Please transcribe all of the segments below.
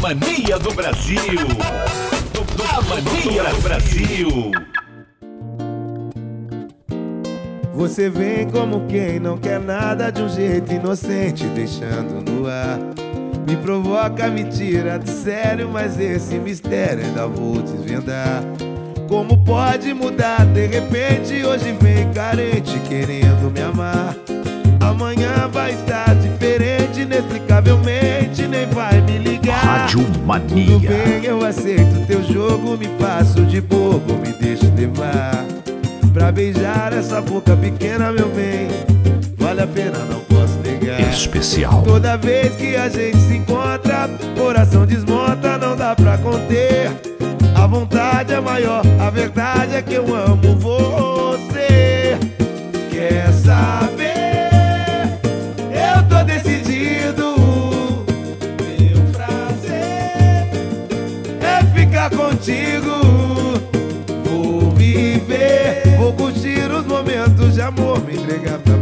mania do Brasil. A mania do Brasil. Você vem como quem não quer nada de um jeito inocente, deixando no ar. Me provoca, me tira de sério, mas esse mistério ainda vou desvendar. Como pode mudar de repente? Hoje vem carente, querendo me amar. Amanhã vai estar Mania. Tudo bem, eu aceito teu jogo, me faço de bobo, me deixo levar. Pra beijar essa boca pequena, meu bem, vale a pena, não posso negar. Especial. Toda vez que a gente se encontra, coração desmonta, não dá pra conter. A vontade é maior, a verdade é que eu amo você. Quer saber? Contigo. Vou viver, vou curtir os momentos de amor, me entregar pra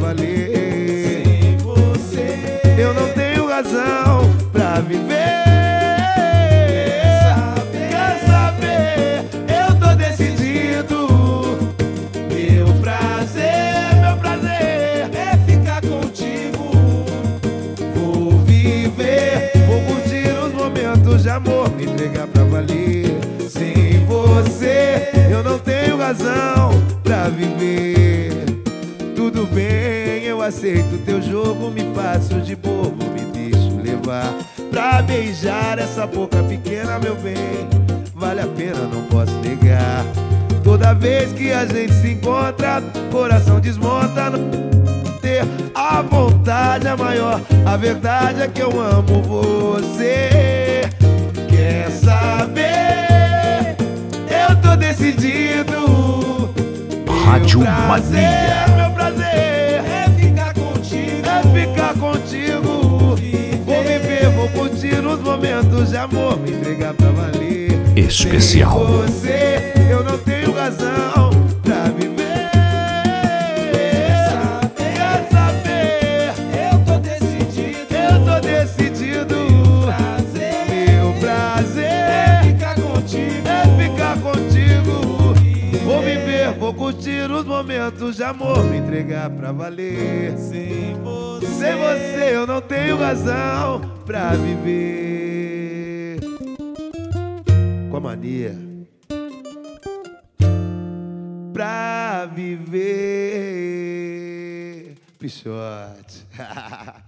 eu não tenho razão pra viver. Tudo bem, eu aceito teu jogo, me faço de bobo, me deixo levar. Pra beijar essa boca pequena, meu bem, vale a pena, não posso negar. Toda vez que a gente se encontra, coração desmonta. Ter a vontade é maior. A verdade é que eu amo você. Quer saber? Decidido. Rádio prazer, Mania. Meu prazer é ficar contigo. É ficar contigo. Vou viver, vou curtir os momentos de amor, me entregar pra valer. Especial. Sem você, eu não tenho razão curtir os momentos de amor, me entregar pra valer. Sem você, sem você eu não tenho razão pra viver. Com a mania pra viver. Pichote.